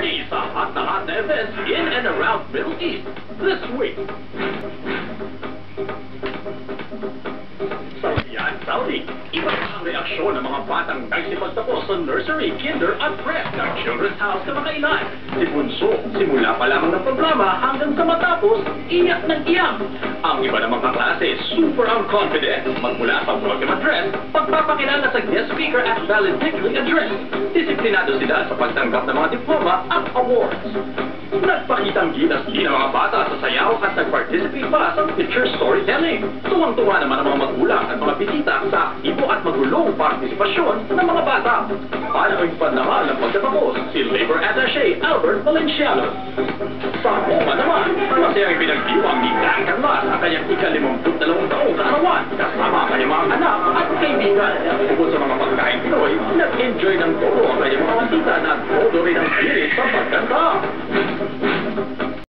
party sa hot na hot events in and around Middle East this week. Reaksyon ng mga batang nagsipagtapos sa nursery, kinder at prep ng Children's House kamakailan. Si Bunso, simula pa lamang ng programa hanggang sa matapos, iyak ng iyak. Ang iba namang kaklase, super ang confident, magmula sa welcome address, pagpapakilala sa guest speaker at valedictory address. Disiplinado sila sa pagtanggap ng mga diploma at awards. Nagpakitang ginas din ang mga bata sa sayaw at nag-participate pa sa picture storytelling. Tuwang-tuwa naman ang mga magulang at mga bisita sa magulong partisipasyon ng mga bata. Panahon naman ng pagkatapos, si Labor Attaché Albert Valenciano. Sa Roma naman, masayang pinagdiwang ni Dan Carlas ang kanyang ikalimamput dalawang taong kaarawan kasama ang kanyang mga anak at kaibigan. Bukod sa mga pagkain Pinoy, nag-enjoy ng todo ang kanyang mga bisita na todo rin ang spirit sa pagkanta.